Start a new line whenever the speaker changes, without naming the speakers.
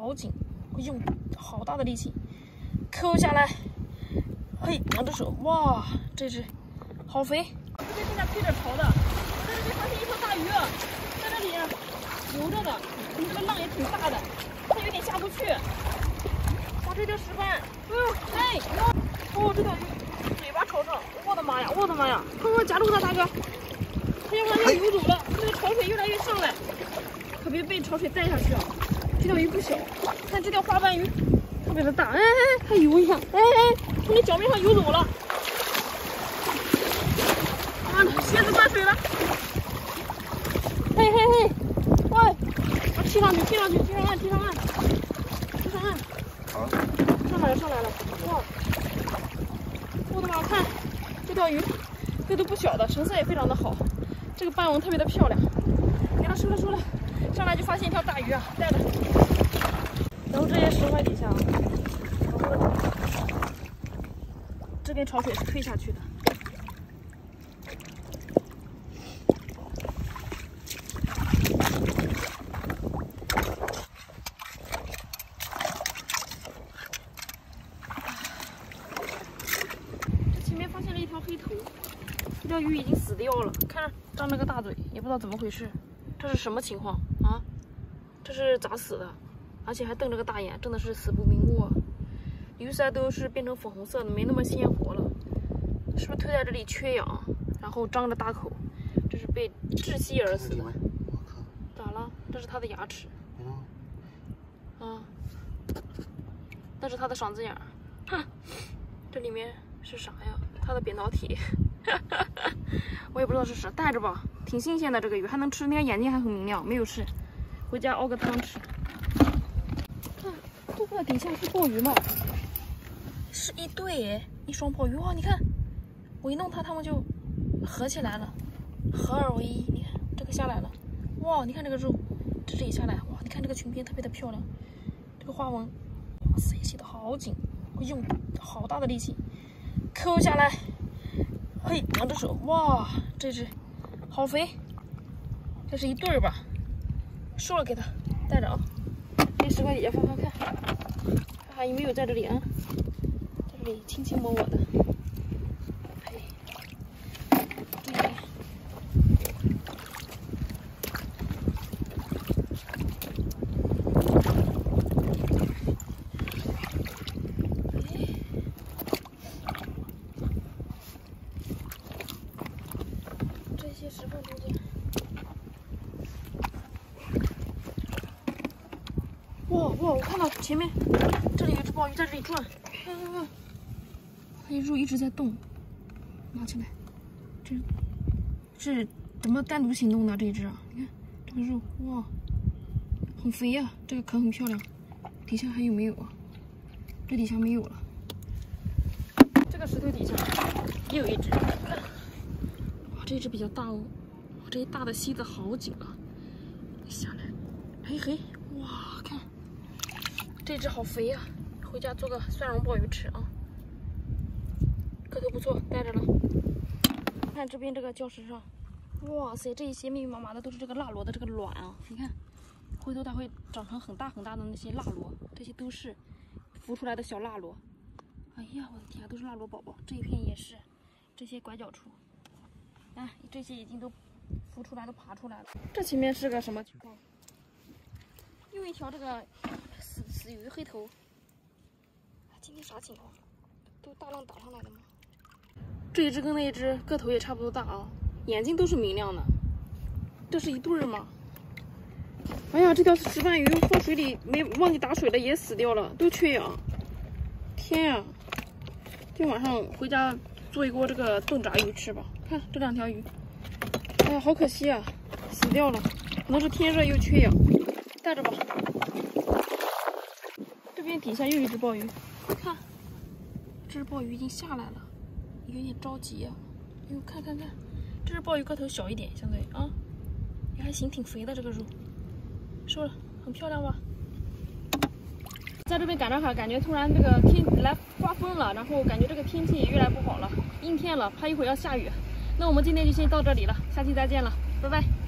好紧，用好大的力气抠下来。嘿，两只手，哇，这只好肥！这边现在推着潮的，在这边发现一条大鱼，在这里游着的，这个浪也挺大的，它有点下不去。哇，这条石斑，嗯，哎，哦，这条鱼嘴巴朝上，我的妈呀，我的妈呀，快快夹住它，大哥！它要不然要游走了，这个潮水越来越上来，可别被潮水带下去啊！这条鱼不小，看这条花斑鱼特别的大，哎哎，它游一下，哎哎。从你脚面上游走了，妈的，鞋子灌水了！嘿嘿嘿，喂，我踢上去，踢上去，踢上岸，踢上岸，踢上岸！好，上来了，上来了！哇，我的妈，看这条鱼个头不小的，成色也非常的好，这个斑纹特别的漂亮。给它收了，收了，上来就发现一条大鱼啊，带着。然后这些石块底下。这边潮水是退下去的。这前面发现了一条黑头，这条鱼已经死掉了，看张着个大嘴，也不知道怎么回事。这是什么情况啊？这是咋死的？而且还瞪着个大眼，真的是死不瞑目啊！鱼鳃都是变成粉红色的，没那么鲜活了，是不是推在这里缺氧，然后张着大口，这是被窒息而死的？咋了？这是它的牙齿。啊，那是它的嗓子眼儿。哼，这里面是啥呀？它的扁桃体。我也不知道是啥，带着吧，挺新鲜的这个鱼，还能吃，那个眼睛还很明亮，没有吃，回家熬个汤吃。看，这个底下是鲍鱼吗？是一对一双鲍鱼哇！你看，我一弄它，它们就合起来了，合二为一。你看这个下来了，哇！你看这个肉，这里下来，哇！你看这个裙边特别的漂亮，这个花纹，哇塞，系的好紧，我用好大的力气抠下来。嘿，两只手，哇！这只好肥，这是一对儿吧？收了给他带着啊，这石块底下翻翻看，看看有没有在这里啊？轻轻摸我的，这些石缝中间，哇哇！我看到前面这里有只鲍鱼在这里转，看看看。那肉一直在动，拿起来，这是怎么单独行动的？这一只啊，你看这个肉，哇，很肥呀，这个壳很漂亮。底下还有没有啊？这底下没有了。这个石头底下又有一只，哇，这只比较大哦，哇，这一大的吸的好紧啊，下来，嘿嘿，哇，看这只好肥呀，回家做个蒜蓉鲍鱼吃啊。个头不错，带着了。看这边这个礁石上，哇塞，这一些密密麻麻的都是这个辣螺的这个卵啊！你看，回头它会长成很大很大的那些辣螺，这些都是孵出来的小辣螺。哎呀，我的天，都是辣螺宝宝！这一片也是，这些拐角处，哎，这些已经都孵出来，都爬出来了。这前面是个什么情况？又一条这个鱼黑头。今天啥情况？都大浪打上来的吗？这一只跟那一只个头也差不多大啊，眼睛都是明亮的。这是一对儿吗？哎呀，这条石斑鱼放水里没忘记打水了，也死掉了，都缺氧。天呀！今天晚上回家做一锅这个炖炸鱼吃吧。看这两条鱼，哎呀，好可惜啊，死掉了。可能是天热又缺氧，带着吧。底下又一只鲍鱼，看，这只鲍鱼已经下来了。有点着急呀，哟，看看看，这只鲍鱼个头小一点，相对啊，也还行，挺肥的这个肉，收了，很漂亮吧？在这边赶着海，感觉突然这个天来刮风了，然后感觉这个天气也越来越不好了，阴天了，怕一会儿要下雨。那我们今天就先到这里了，下期再见了，拜拜。